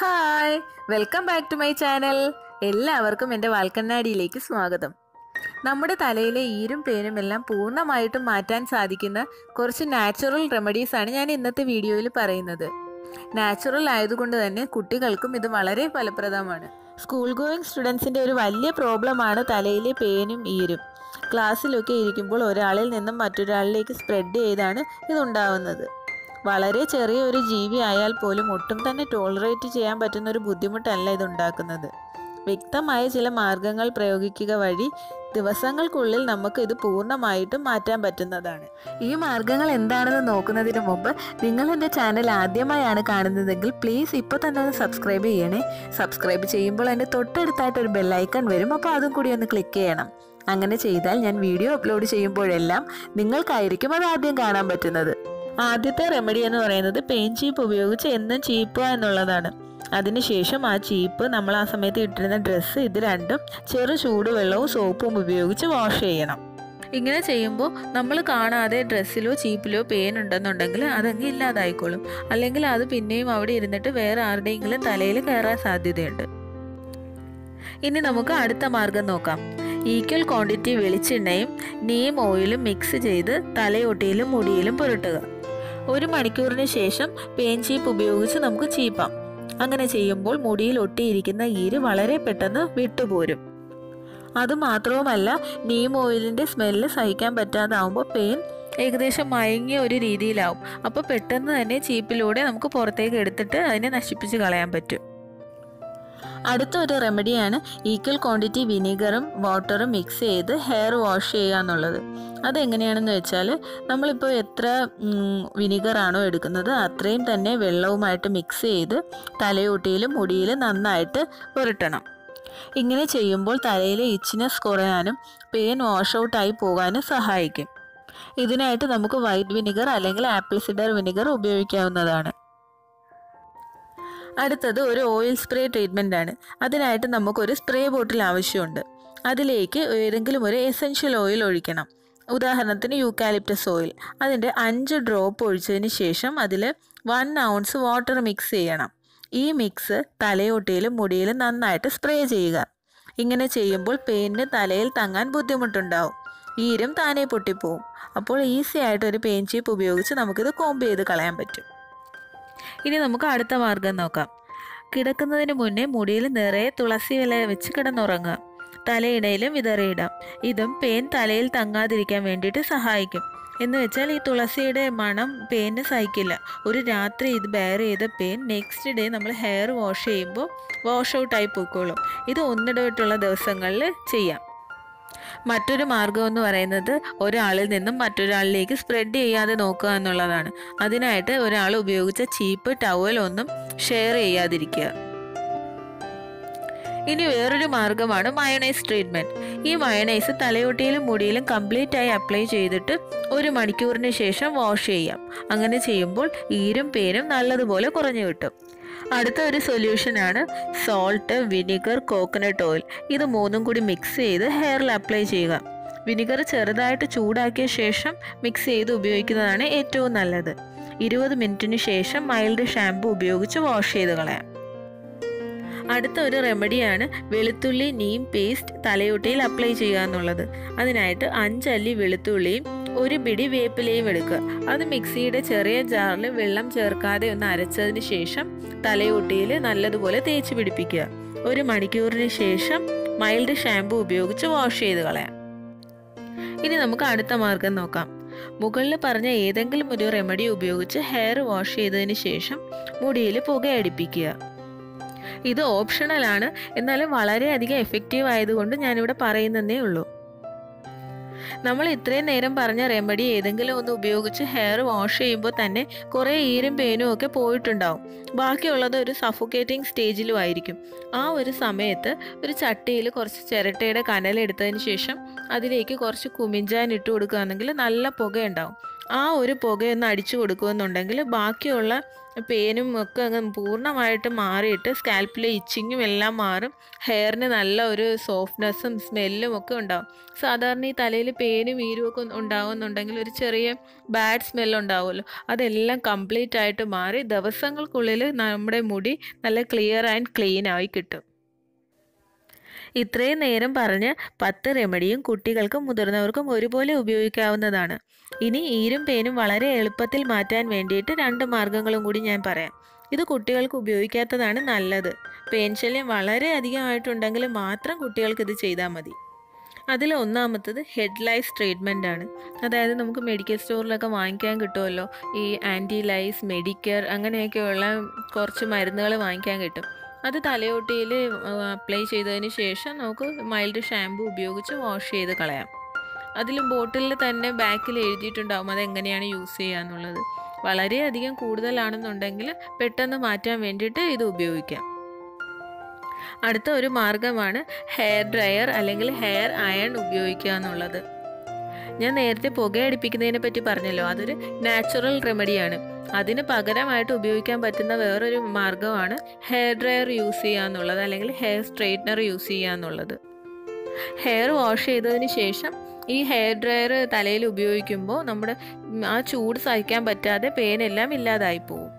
Hi welcome back to my channel. എല്ലാവർക്കും എന്റെ വാൽക്കണ്ണാടിയിലേക്ക് സ്വാഗതം. നമ്മുടെ തലയിലെ ഈരും പേനും എല്ലാം പൂർണമായിട്ടും മാറ്റാൻ സാധിക്കുന്ന കുറച്ച് നാച്ചുറൽ റെമഡീസ് ആണ് ഞാൻ ഇന്നത്തെ വീഡിയോയിൽ പറയുന്നത്. നാച്ചുറൽ ആയതുകൊണ്ട് തന്നെ കുട്ടികൾക്കും ഇത് വളരെ ഫലപ്രദമാണ്. സ്കൂൾ ഗോയിങ് സ്റ്റുഡൻസിന്റെ ഒരു വലിയ പ്രോബ്ലമാണ് തലയിലെ പേനും ഈരും. ക്ലാസ്സിലൊക്കെ ഇരിക്കുമ്പോൾ ഒരാളിൽ നിന്നും മറ്റൊരാളിലേക്ക് സ്പ്രെഡ് ചെയ്താണ് ഇതുണ്ടാവുന്നത്. വളരെ ചെറിയ ഒരു ജീവി ആയാൽ പോലും ഒട്ടും തന്നെ ടോളറേറ്റ് ചെയ്യാൻ പറ്റുന്ന ഒരു ബുദ്ധിമുട്ടല്ല ഇതുണ്ടാക്കുന്നത് വ്യക്തമായ ചില മാർഗങ്ങൾ പ്രയോഗിക്കുക വഴി ദിവസങ്ങൾക്കുള്ളിൽ നമുക്ക് ഇത് പൂർണമായിട്ടും മാറ്റാൻ പറ്റുന്നതാണ്. ഈ മാർഗങ്ങൾ എന്താണെന്ന് നോക്കുന്നതിന് മുമ്പ് നിങ്ങൾ എന്റെ ചാനൽ ആദ്യമായാണ് കാണുന്നതെങ്കിൽ പ്ലീസ് ഇപ്പോൾ തന്നെ ഒന്ന് സബ്സ്ക്രൈബ് ചെയ്യണേ. സബ്സ്ക്രൈബ് ചെയ്യുമ്പോൾ എന്റെ തൊട്ടടുത്തായിട്ട് ഒരു ബെല്ലൈക്കൺ വരും. അപ്പോൾ അതും കൂടി ഒന്ന് ക്ലിക്ക് ചെയ്യണം. അങ്ങനെ ചെയ്താൽ ഞാൻ വീഡിയോ അപ്ലോഡ് ചെയ്യുമ്പോഴെല്ലാം നിങ്ങൾക്കായിരിക്കും അത് ആദ്യം കാണാൻ പറ്റുന്നത്. ആദ്യത്തെ റെമഡി എന്ന് പറയുന്നത് പെയിൻ ചീപ്പ് ഉപയോഗിച്ച് എന്നും ചീപ്പുക എന്നുള്ളതാണ്. അതിനുശേഷം ആ ചീപ്പ് നമ്മൾ ആ സമയത്ത് ഇട്ടിരുന്ന ഡ്രസ്സ് ഇത് രണ്ടും ചെറു ചൂടുവെള്ളവും സോപ്പും ഉപയോഗിച്ച് വാഷ് ചെയ്യണം. ഇങ്ങനെ ചെയ്യുമ്പോൾ നമ്മൾ കാണാതെ ഡ്രസ്സിലോ ചീപ്പിലോ പെയിൻ ഉണ്ടെന്നുണ്ടെങ്കിൽ അതങ്ങ് ഇല്ലാതായിക്കോളും. അല്ലെങ്കിൽ അത് പിന്നെയും അവിടെ ഇരുന്നിട്ട് വേറെ ആരുടെയെങ്കിലും തലയിൽ കയറാൻ സാധ്യതയുണ്ട്. ഇനി നമുക്ക് അടുത്ത മാർഗം നോക്കാം. ഈക്വൽ ക്വാണ്ടിറ്റി വെളിച്ചെണ്ണയും നീം ഓയിലും മിക്സ് ചെയ്ത് തലയോട്ടിയിലും മുടിയിലും പുരട്ടുക. ഒരു മണിക്കൂറിന് ശേഷം പേൻ ചീപ്പ് ഉപയോഗിച്ച് നമുക്ക് ചീപ്പാം. അങ്ങനെ ചെയ്യുമ്പോൾ മുടിയിൽ ഒട്ടിയിരിക്കുന്ന ഈര് വളരെ പെട്ടെന്ന് വിട്ടുപോരും. അതുമാത്രവുമല്ല നീം ഓയിലിന്റെ സ്മെല്ല് സഹിക്കാൻ പറ്റാതാവുമ്പോൾ പെയിൻ ഏകദേശം മയങ്ങിയ ഒരു രീതിയിലാവും. അപ്പോൾ പെട്ടെന്ന് തന്നെ ചീപ്പിലൂടെ നമുക്ക് പുറത്തേക്ക് എടുത്തിട്ട് അതിനെ നശിപ്പിച്ച് കളയാൻ പറ്റും. അടുത്ത ഒരു റെമഡിയാണ് ഈക്വൽ ക്വാണ്ടിറ്റി വിനീഗറും വാട്ടറും മിക്സ് ചെയ്ത് ഹെയർ വാഷ് ചെയ്യുക എന്നുള്ളത്. അതെങ്ങനെയാണെന്ന് വെച്ചാൽ നമ്മളിപ്പോൾ എത്ര വിനീഗറാണോ എടുക്കുന്നത് അത്രയും തന്നെ വെള്ളവുമായിട്ട് മിക്സ് ചെയ്ത് തലയോട്ടിയിലും മുടിയിലും നന്നായിട്ട് പുരട്ടണം ഇങ്ങനെ ചെയ്യുമ്പോൾ തലയിലെ ഇച്ചിനെസ് കുറയാനും പെയിൻ വാഷ് ഔട്ടായി പോകാനും സഹായിക്കും. ഇതിനായിട്ട് നമുക്ക് വൈറ്റ് വിനിഗർ അല്ലെങ്കിൽ ആപ്പിൾ സിഡർ വിനിഗർ ഉപയോഗിക്കാവുന്നതാണ്. അടുത്തത് ഒരു ഓയിൽ സ്പ്രേ ട്രീറ്റ്മെന്റ് ആണ്. അതിനായിട്ട് നമുക്കൊരു സ്പ്രേ ബോട്ടിൽ ആവശ്യമുണ്ട്. അതിലേക്ക് ഏതെങ്കിലും ഒരു എസെൻഷ്യൽ ഓയിൽ ഒഴിക്കണം. ഉദാഹരണത്തിന് യൂക്കാലിപ്റ്റസ് ഓയിൽ അതിന്റെ അഞ്ച് ഡ്രോപ്പ് ഒഴിച്ചതിന് ശേഷം അതിൽ വൺ ഔൺസ് വാട്ടർ മിക്സ് ചെയ്യണം. ഈ മിക്സ് തലയോട്ടിയിലും മുടിയിലും നന്നായിട്ട് സ്പ്രേ ചെയ്യുക. ഇങ്ങനെ ചെയ്യുമ്പോൾ പെയിന് തലയിൽ തങ്ങാൻ ബുദ്ധിമുട്ടുണ്ടാവും. ഈരും താനേ പൊട്ടിപ്പോവും. അപ്പോൾ ഈസി ആയിട്ട് ഒരു പെയിൻ ചീപ്പ് ഉപയോഗിച്ച് നമുക്കിത് കോമ്പ് ചെയ്ത് കളയാൻ പറ്റും. ഇനി നമുക്ക് അടുത്ത മാർഗം നോക്കാം. കിടക്കുന്നതിന് മുന്നേ മുടിയിൽ നിറയെ തുളസി ഇല വെച്ച് കിടന്നുറങ്ങുക. തലയിടയിലും വിതറിയിടാം. ഇതും പേൻ തലയിൽ തങ്ങാതിരിക്കാൻ വേണ്ടിയിട്ട് സഹായിക്കും. എന്ന് വെച്ചാൽ ഈ തുളസിയുടെ മണം പെയിന് സഹിക്കില്ല. ഒരു രാത്രി ഇത് ബെയർ ചെയ്ത പെയിൻ നെക്സ്റ്റ് ഡേ നമ്മൾ ഹെയർ വാഷ് ചെയ്യുമ്പോൾ വാഷ് ഔട്ടായി പോയിക്കോളും. ഇത് ഒന്നിടവിട്ടുള്ള ദിവസങ്ങളിൽ ചെയ്യാം. മറ്റൊരു മാർഗം എന്ന് പറയുന്നത് ഒരാളിൽ നിന്നും മറ്റൊരാളിലേക്ക് സ്പ്രെഡ് ചെയ്യാതെ നോക്കുക എന്നുള്ളതാണ്. അതിനായിട്ട് ഒരാൾ ഉപയോഗിച്ച ചീപ്പ് ടവൽ ഒന്നും ഷെയർ ചെയ്യാതിരിക്കുക. ഇനി വേറൊരു മാർഗമാണ് മയണൈസ് ട്രീറ്റ്മെന്റ് ഈ മയണൈസ് തലയോട്ടിയിലും മുടിയിലും കംപ്ലീറ്റ് ആയി അപ്ലൈ ചെയ്തിട്ട് ഒരു മണിക്കൂറിന് ശേഷം വാഷ് ചെയ്യാം. അങ്ങനെ ചെയ്യുമ്പോൾ ഈരും പേരും നല്ലതുപോലെ കുറഞ്ഞു കിട്ടും. അടുത്ത ഒരു സൊല്യൂഷനാണ് സോൾട്ട് വിനിഗർ കോക്കനട്ട് ഓയിൽ ഇത് മൂന്നും കൂടി മിക്സ് ചെയ്ത് ഹെയറിൽ അപ്ലൈ ചെയ്യുക. വിനിഗർ ചെറുതായിട്ട് ചൂടാക്കിയ ശേഷം മിക്സ് ചെയ്ത് ഉപയോഗിക്കുന്നതാണ് ഏറ്റവും നല്ലത്. ഇരുപത് മിനിറ്റിന് ശേഷം മൈൽഡ് ഷാമ്പു ഉപയോഗിച്ച് വാഷ് ചെയ്ത് കളയാം. അടുത്ത ഒരു റെമഡിയാണ് വെളുത്തുള്ളി നീം പേസ്റ്റ് തലയോട്ടയിൽ അപ്ലൈ ചെയ്യുക എന്നുള്ളത്. അതിനായിട്ട് അഞ്ചല്ലി വെളുത്തുള്ളിയും ഒരു പിടി വേപ്പിലയും എടുക്കുക. അത് മിക്സിയുടെ ചെറിയ ജാറിൽ വെള്ളം ചേർക്കാതെ ഒന്ന് അരച്ചതിന് ശേഷം തലയൊട്ടിയിൽ നല്ലതുപോലെ തേച്ച് പിടിപ്പിക്കുക. ഒരു മണിക്കൂറിന് ശേഷം മൈൽഡ് ഷാമ്പു ഉപയോഗിച്ച് വാഷ് ചെയ്ത് കളയാം. ഇനി നമുക്ക് അടുത്ത മാർഗം നോക്കാം. മുകളിൽ പറഞ്ഞ ഏതെങ്കിലും ഒരു റെമഡി ഉപയോഗിച്ച് ഹെയർ വാഷ് ചെയ്തതിന് ശേഷം മുടിയിൽ പുകയടിപ്പിക്കുക ഇത് ഓപ്ഷണലാണ് എന്നാലും വളരെയധികം എഫക്റ്റീവ് ആയതുകൊണ്ട് ഞാനിവിടെ പറയുന്നതേ ഉള്ളൂ. നമ്മൾ ഇത്രയും നേരം പറഞ്ഞ റെമഡി ഏതെങ്കിലും ഒന്ന് ഉപയോഗിച്ച് ഹെയർ വാഷ് ചെയ്യുമ്പോൾ തന്നെ കുറേ ഈരും പേനും ഒക്കെ പോയിട്ടുണ്ടാവും. ബാക്കിയുള്ളത് ഒരു സഫോക്കേറ്റിംഗ് സ്റ്റേജിലും ആയിരിക്കും. ആ ഒരു സമയത്ത് ഒരു ചട്ടിയിൽ കുറച്ച് ചിരട്ടയുടെ കനലെടുത്തതിന് ശേഷം അതിലേക്ക് കുറച്ച് കുമിഞ്ചാൻ ഇട്ട് കൊടുക്കുകയാണെങ്കിൽ നല്ല പുകയുണ്ടാവും. ആ ഒരു പുകയൊന്ന് അടിച്ചു കൊടുക്കുമെന്നുണ്ടെങ്കിൽ ബാക്കിയുള്ള പേനും ഒക്കെ അങ്ങ് പൂർണമായിട്ട് മാറിയിട്ട് സ്കാൽപ്പിലെ ഇച്ചിങ്ങും എല്ലാം മാറും. ഹെയറിന് നല്ല ഒരു സോഫ്റ്റ്നെസ്സും സ്മെല്ലും ഒക്കെ ഉണ്ടാവും. സാധാരണ ഈ തലയിൽ പേനും ഈരും ഒക്കെ ഉണ്ടാവുന്നുണ്ടെങ്കിൽ ഒരു ചെറിയ ബാഡ് സ്മെൽ ഉണ്ടാവുമല്ലോ. അതെല്ലാം കംപ്ലീറ്റ് ആയിട്ട് മാറി ദിവസങ്ങൾക്കുള്ളിൽ നമ്മുടെ മുടി നല്ല ക്ലിയർ ആൻഡ് ക്ലീൻ ആയി കിട്ടും. ഇത്രയും നേരം പറഞ്ഞ് പത്ത് റെമഡിയും കുട്ടികൾക്കും മുതിർന്നവർക്കും ഒരുപോലെ ഉപയോഗിക്കാവുന്നതാണ്. ഇനി ഈരും പേനും വളരെ എളുപ്പത്തിൽ മാറ്റാൻ വേണ്ടിയിട്ട് രണ്ട് മാർഗങ്ങളും കൂടി ഞാൻ പറയാം. ഇത് കുട്ടികൾക്ക് ഉപയോഗിക്കാത്തതാണ് നല്ലത്. പെയിൻ ശല്യം വളരെ അധികമായിട്ടുണ്ടെങ്കിൽ മാത്രം കുട്ടികൾക്ക് ഇത് ചെയ്താൽ മതി. അതിൽ ഒന്നാമത്തത് ഹെഡ് ലൈസ് ട്രീറ്റ്മെന്റ് ആണ്. അതായത് നമുക്ക് മെഡിക്കൽ സ്റ്റോറിലൊക്കെ വാങ്ങിക്കാൻ കിട്ടുമല്ലോ. ഈ ആന്റി ലൈസ് മെഡിക്കർ അങ്ങനെയൊക്കെയുള്ള കുറച്ച് മരുന്നുകൾ വാങ്ങിക്കാൻ കിട്ടും. അത് തലയോട്ടിയിൽ അപ്ലൈ ചെയ്തതിന് ശേഷം നമുക്ക് മൈൽഡ് ഷാമ്പു ഉപയോഗിച്ച് വാഷ് ചെയ്ത് കളയാം. അതിൽ ബോട്ടിലിൽ തന്നെ ബാക്കിൽ എഴുതിയിട്ടുണ്ടാകും അത് എങ്ങനെയാണ് യൂസ് ചെയ്യുക എന്നുള്ളത്. വളരെയധികം കൂടുതലാണെന്നുണ്ടെങ്കിൽ പെട്ടെന്ന് മാറ്റാൻ വേണ്ടിയിട്ട് ഇത് ഉപയോഗിക്കാം. അടുത്ത ഒരു മാർഗമാണ് ഹെയർ ഡ്രയർ അല്ലെങ്കിൽ ഹെയർ അയൺ ഉപയോഗിക്കുക എന്നുള്ളത്. ഞാൻ നേരത്തെ പുകയടിപ്പിക്കുന്നതിനെ പറ്റി പറഞ്ഞല്ലോ. അതൊരു നാച്ചുറൽ റെമഡിയാണ് അതിന് പകരമായിട്ട് ഉപയോഗിക്കാൻ പറ്റുന്ന വേറൊരു മാർഗമാണ് ഹെയർ ഡ്രയർ യൂസ് ചെയ്യുക എന്നുള്ളത് അല്ലെങ്കിൽ ഹെയർ സ്ട്രെയിറ്റ്നർ യൂസ് ചെയ്യുക എന്നുള്ളത്. ഹെയർ വാഷ് ചെയ്തതിന് ശേഷം ഈ ഹെയർ ഡ്രയർ തലയിൽ ഉപയോഗിക്കുമ്പോൾ നമ്മുടെ ആ ചൂട് സഹിക്കാൻ പറ്റാതെ പേനെല്ലാം ഇല്ലാതായി പോകും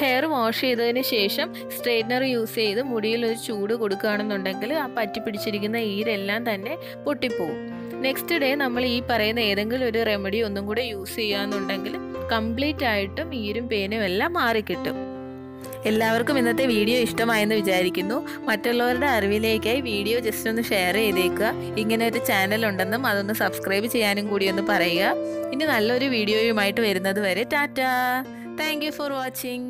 ഹെയർ വാഷ് ചെയ്തതിന് ശേഷം സ്ട്രെയിറ്റ്നർ യൂസ് ചെയ്ത് മുടിയിൽ ഒരു ചൂട് കൊടുക്കുകയാണെന്നുണ്ടെങ്കിൽ ആ പറ്റി പിടിച്ചിരിക്കുന്ന ഈരെല്ലാം തന്നെ പൊട്ടിപ്പോവും. നെക്സ്റ്റ് ഡേ നമ്മൾ ഈ പറയുന്ന ഏതെങ്കിലും ഒരു റെമഡി ഒന്നും കൂടെ യൂസ് ചെയ്യുകയെന്നുണ്ടെങ്കിൽ കംപ്ലീറ്റ് ആയിട്ടും ഈരും പേനും എല്ലാം മാറിക്കിട്ടും എല്ലാവർക്കും ഇന്നത്തെ വീഡിയോ ഇഷ്ടമായെന്ന് വിചാരിക്കുന്നു. മറ്റുള്ളവരുടെ അറിവിലേക്കായി വീഡിയോ ജസ്റ്റ് ഒന്ന് ഷെയർ ചെയ്തേക്കുക. ഇങ്ങനെ ഒരു ചാനൽ ഉണ്ടെന്നും അതൊന്ന് സബ്സ്ക്രൈബ് ചെയ്യാനും കൂടി ഒന്ന് പറയുക. ഇനി നല്ലൊരു വീഡിയോയുമായിട്ട് വരുന്നത് വരെ ടാറ്റാ. Thank for watching